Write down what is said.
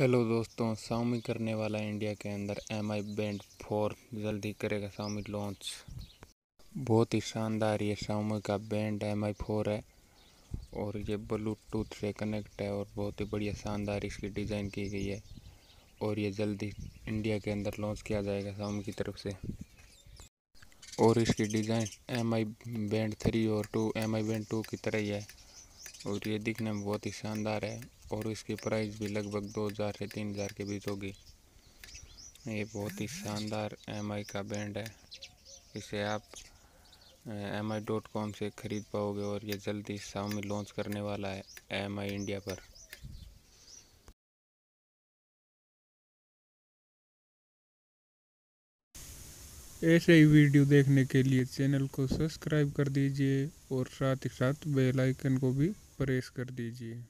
Hello दोस्तों Xiaomi करने वाला इंडिया के अंदर एम आई बैंड फोर जल्दी करेगा साउमी लॉन्च बहुत ही शानदार ये साउमी का बैंड एम आई फोर है और ये ब्लूटूथ से कनेक्ट है और बहुत ही बढ़िया शानदार इसकी डिज़ाइन की गई है और ये जल्दी इंडिया के अंदर लॉन्च किया जाएगा साउमी की तरफ़ से। और इसकी design M I band three और two M I band two की तरह ही है। और ये दिखने में बहुत ही शानदार है और इसकी प्राइस भी लगभग दो हज़ार से तीन हज़ार के बीच होगी। ये बहुत ही शानदार एम आई का बैंड है। इसे आप एम आई डॉट कॉम से ख़रीद पाओगे और ये जल्दी में लॉन्च करने वाला है एम आई इंडिया पर। ऐसे ही वीडियो देखने के लिए चैनल को सब्सक्राइब कर दीजिए और साथ ही साथ बेल आइकन को भी प्रेस कर दीजिए।